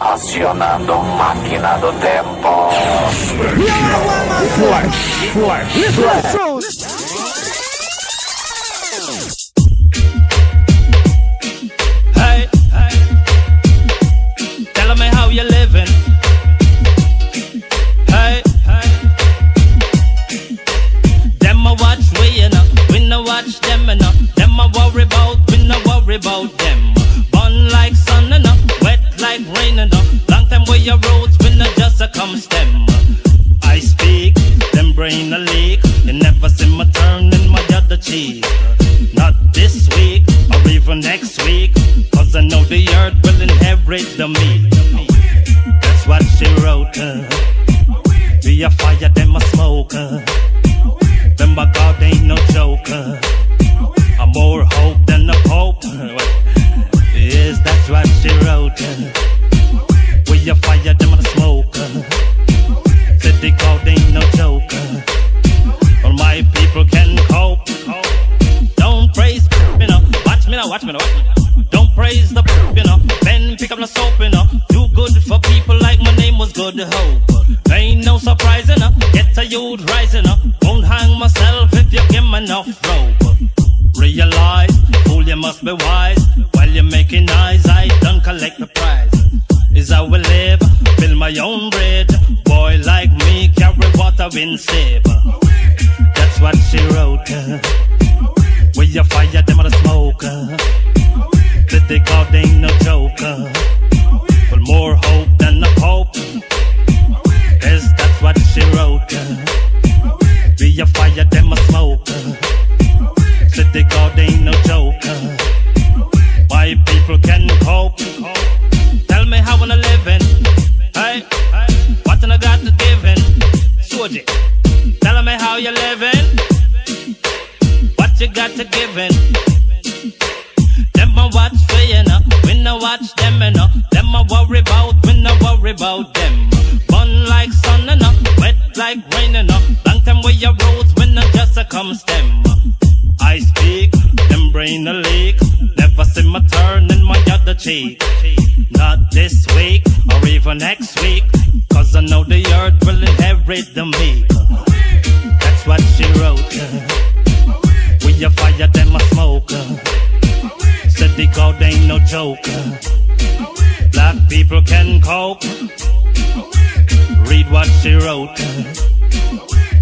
Acionando máquina do tempo. Flash, flash, flash. Wet like rain, you know. Long time where your roads, we no just a come stem. I speak, them brain a leak. You never see my turn in my other cheek. Not this week or even next week. Cause I know the earth will inherit the meat. That's what she wrote. Uh. Be a fire, them a smoker. Them my God ain't no joker. Watch me now. Don't praise the, you know. Then pick up the soap, you know. Do good for people like my name was Good Hope. Ain't no surprise, you know. Get a youth rising up. Won't hang myself if you give me enough rope. Realize, fool, you must be wise. While you're making eyes, I don't collect the prize. Is how we live, build my own bread. Boy like me, carry water in save. That's what she wrote. With your fire, them are the smoker. That they God ain't no joker. Got to giving? Them a watch for you know, we no watch them know. Them a worry about, we no worry about them. Burn like sun you know, wet like rain you know. Long time where your roads, we no just come stem. I speak, them brain a leak. Never see my turn in my other cheek. Not this week or even next week. Cause I know the earth will inherit the meek. That's what she wrote. We a fire, them a smoker. Said the God ain't no joker. Black people can cope. Read what she wrote.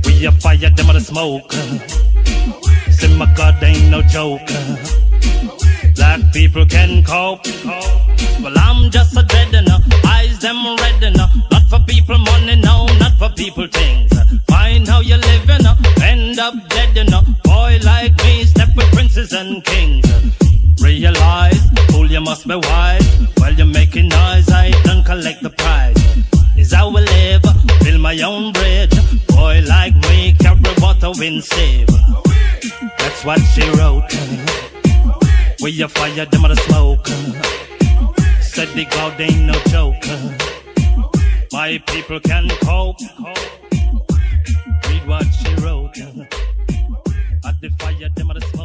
We a fire, them a smoker. Say my God ain't no joker. Black people can cope. Well, I'm just a dead. Eyes them red. Not for people money, and kings. Realize, fool, you must be wise. While you're making noise, I don't collect the prize. Is how we live, build my own bridge. Boy like me, carry water, wind save. That's what she wrote. We a fire, them are the smoker. Said the God ain't no joker. My people can cope. Read what she wrote. At the fire, them are the smoke.